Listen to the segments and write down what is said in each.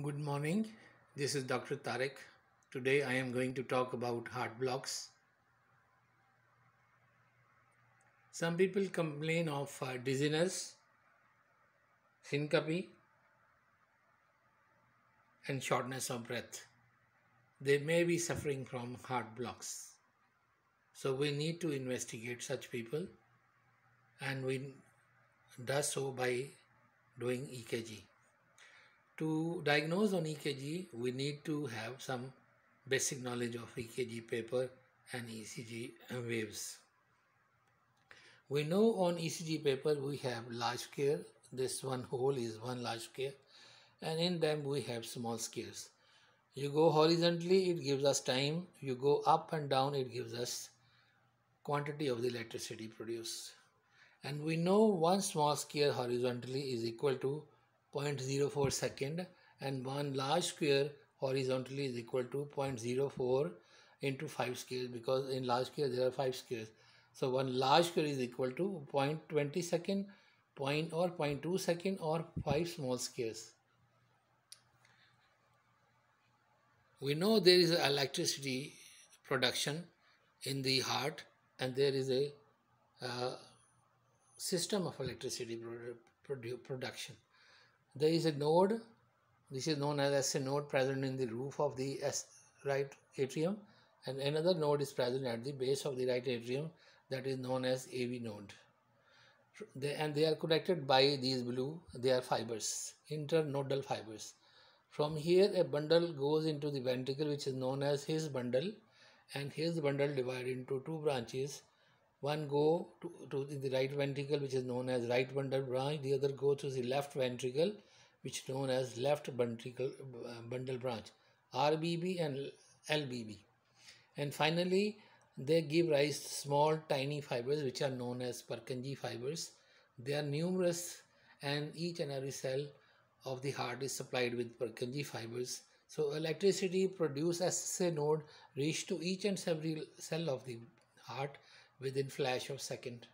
Good morning. This is Dr. Tariq. Today I am going to talk about heart blocks. Some people complain of uh, dizziness, syncope, and shortness of breath. They may be suffering from heart blocks. So we need to investigate such people and we do so by doing EKG. To diagnose on EKG, we need to have some basic knowledge of EKG paper and ECG waves. We know on ECG paper we have large scale. This one hole is one large scale and in them we have small scales. You go horizontally, it gives us time. You go up and down, it gives us quantity of the electricity produced. And we know one small scale horizontally is equal to 0.04 second and one large square horizontally is equal to 0.04 into 5 scales because in large square there are 5 squares. So one large square is equal to 0.20 second, point or 0.2 second or 5 small scales. We know there is electricity production in the heart and there is a uh, system of electricity produ production. There is a node, this is known as SA node present in the roof of the S right atrium and another node is present at the base of the right atrium that is known as AV node. They, and they are connected by these blue, they are fibers, internodal fibers. From here a bundle goes into the ventricle which is known as His bundle and His bundle divided into two branches one go to, to the right ventricle which is known as right bundle branch. The other go to the left ventricle which is known as left ventricle uh, bundle branch RBB and LBB and finally they give rise to small tiny fibers which are known as Purkinje fibers. They are numerous and each and every cell of the heart is supplied with Purkinje fibers. So electricity produced as SA node reach to each and every cell of the heart within flash of second.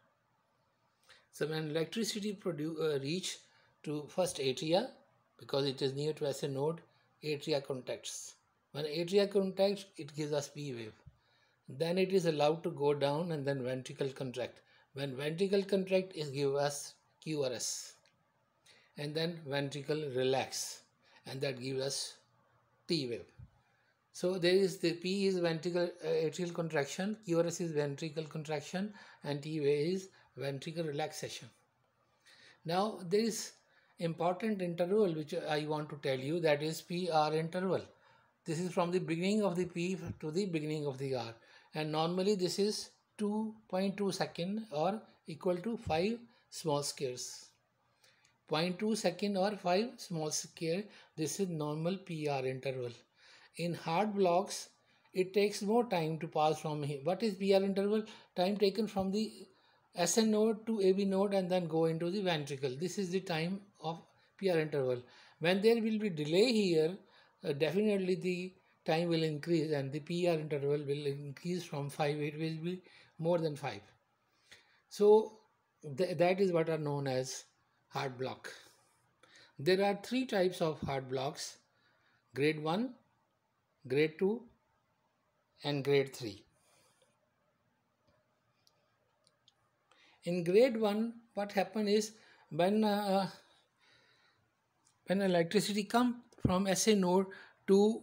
So when electricity produce, uh, reach to first atria, because it is near to SA node, atria contacts. When atria contacts, it gives us P wave. Then it is allowed to go down and then ventricle contract. When ventricle contract, it gives us QRS. And then ventricle relax and that gives us T wave. So there is the P is ventricle uh, atrial contraction, QRS is ventricle contraction, and T is ventricle relaxation. Now there is important interval which I want to tell you that is PR interval. This is from the beginning of the P to the beginning of the R and normally this is 2.2 second or equal to 5 small squares. 0.2 second or 5 small square this is normal PR interval in heart blocks it takes more time to pass from here. What is PR interval? Time taken from the SA node to AV node and then go into the ventricle. This is the time of PR interval. When there will be delay here, uh, definitely the time will increase and the PR interval will increase from 5, it will be more than 5. So th that is what are known as heart block. There are three types of heart blocks, grade 1, grade 2 and grade 3. In grade 1 what happen is when uh, when electricity come from SA node to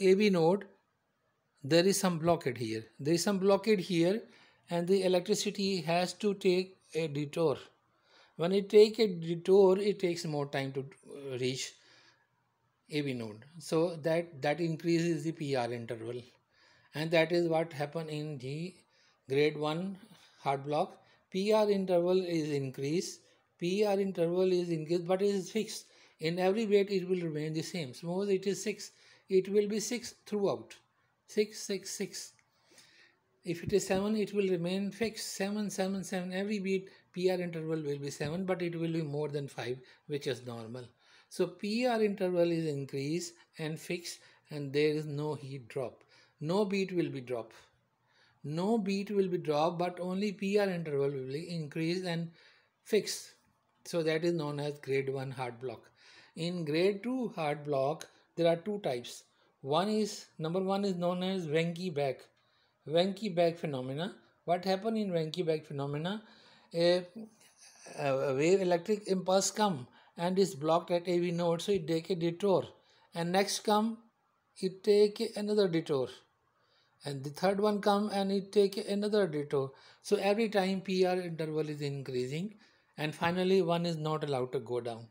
AV node there is some blockade here. There is some blockade here and the electricity has to take a detour. When it take a detour it takes more time to reach AV node. So that, that increases the PR interval. And that is what happened in the grade 1 heart block. PR interval is increased. PR interval is increased but it is fixed. In every bed it will remain the same. Suppose it is 6, it will be 6 throughout. 6, 6, 6. If it is 7, it will remain fixed. 7, 7, 7. Every beat PR interval will be 7 but it will be more than 5 which is normal. So PR interval is increased and fixed and there is no heat drop. No beat will be drop. No beat will be drop but only PR interval will be increased and fixed. So that is known as grade 1 heart block. In grade 2 heart block, there are two types. One is, number one is known as Wenckebach. Wenckebach phenomena. What happened in Wenckebach phenomena? A, a wave electric impulse come and is blocked at AV node, so it take a detour. And next come, it take another detour. And the third one come and it take another detour. So every time PR interval is increasing and finally one is not allowed to go down.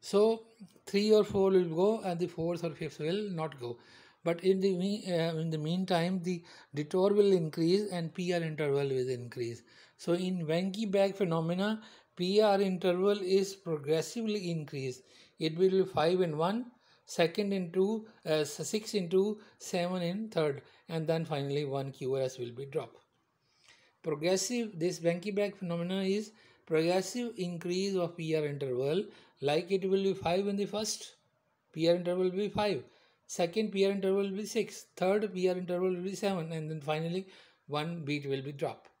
So three or four will go and the fourth or fifth will not go. But in the uh, in the meantime, the detour will increase and PR interval will increase. So in Wenckebach phenomena, PR interval is progressively increased. It will be 5 in 1, second in 2, uh, 6 in 2, 7 in third, and then finally 1 QRS will be dropped. Progressive, this Wenckebach phenomenon is progressive increase of PR interval like it will be 5 in the first PR interval will be 5 second PR interval will be 6 third PR interval will be 7 and then finally one beat will be dropped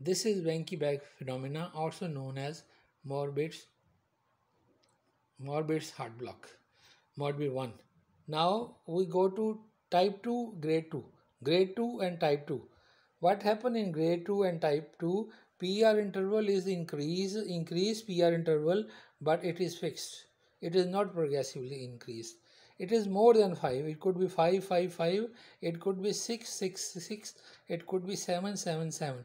this is Wenckebach phenomena also known as Morbitz Morbitz heart block Morbitz 1 now we go to type 2 grade 2 grade 2 and type 2 what happened in grade 2 and type 2 PR interval is increase, increased PR interval, but it is fixed. It is not progressively increased. It is more than 5. It could be 5, 5, 5. It could be 6, 6, 6. It could be 7, 7, 7.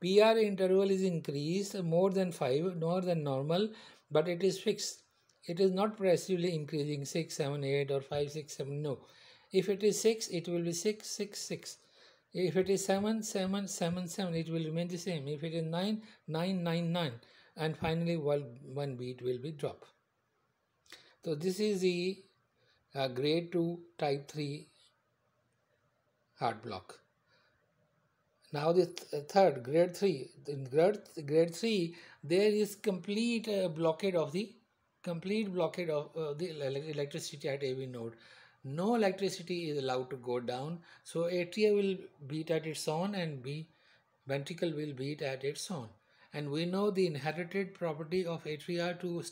PR interval is increased more than 5, more than normal, but it is fixed. It is not progressively increasing 6, 7, 8 or 5, 6, 7. No. If it is 6, it will be 6, 6, 6. If it is 7, 7, 7, 7, it will remain the same. If it is 9, 9, 9, 9. And finally, one, one beat will be drop. So this is the uh, grade 2 type 3 heart block. Now the th uh, third, grade 3. In grade, grade 3, there is complete uh, blockade of the complete blockade of uh, the electricity at AV node. No electricity is allowed to go down. So atria will beat at its own and b ventricle will beat at its own. And we know the inherited property of atria to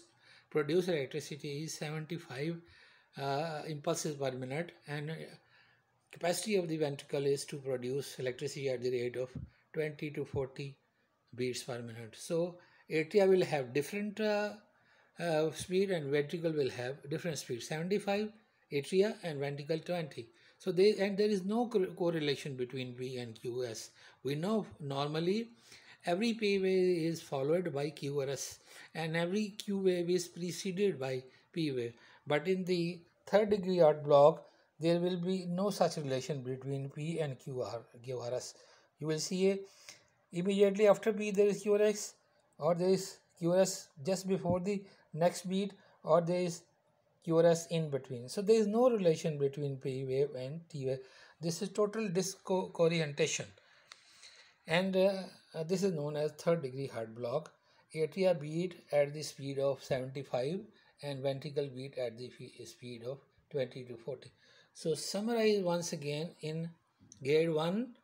produce electricity is 75 uh, impulses per minute. And uh, capacity of the ventricle is to produce electricity at the rate of 20 to 40 beats per minute so atria will have different uh, uh, speed and ventricle will have different speed 75 atria and ventricle 20. So they and there is no co correlation between P and QS. We know normally every P wave is followed by QRS and every Q wave is preceded by P wave. But in the third degree heart block, there will be no such relation between P and QR, QRS. You will see a, immediately after P there is QRS or there is QRS just before the next beat or there is QRS in between. So there is no relation between P wave and T wave. This is total discorientation. And uh, uh, this is known as third degree heart block. Atria beat at the speed of 75 and ventricle beat at the speed of 20 to 40. So summarize once again in grade 1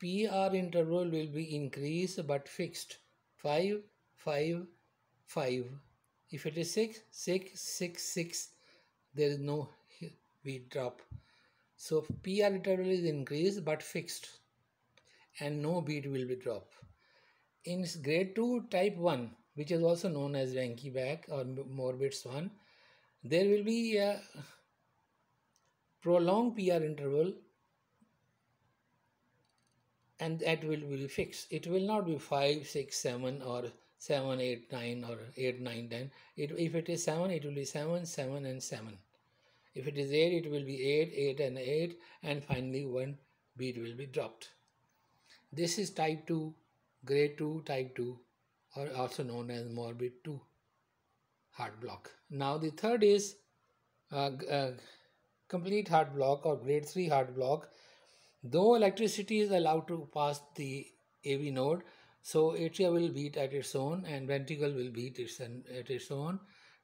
PR interval will be increased but fixed 5 5 5 if it is 6, 6, 6, 6, there is no beat drop. So PR interval is increased but fixed and no beat will be dropped. In grade 2 type 1, which is also known as Wenckebach or Morbitz 1 there will be a prolonged PR interval and that will be fixed. It will not be 5, 6, 7 or 7, 8, 9 or 8, 9, 10. It, if it is 7, it will be 7, 7 and 7. If it is 8, it will be 8, 8 and 8 and finally one beat will be dropped. This is type 2, grade 2, type 2 or also known as Morbitz 2 heart block. Now the third is uh, uh, complete heart block or grade 3 heart block. Though electricity is allowed to pass the AV node, so atria will beat at its own and ventricle will beat its, at its own.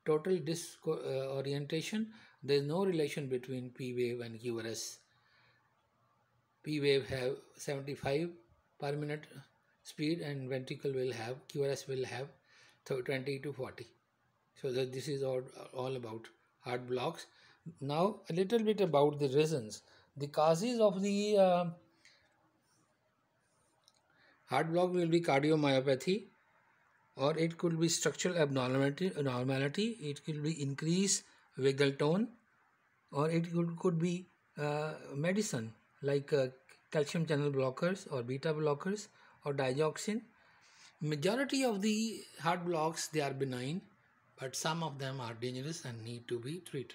Total disc uh, orientation. there is no relation between P wave and QRS. P wave have 75 per minute speed and ventricle will have, QRS will have 20 to 40. So that this is all, all about heart blocks. Now a little bit about the reasons. The causes of the uh, heart block will be cardiomyopathy or it could be structural abnormality, abnormality. it could be increased vagal tone or it could, could be uh, medicine like uh, calcium channel blockers or beta blockers or digoxin. Majority of the heart blocks they are benign but some of them are dangerous and need to be treated.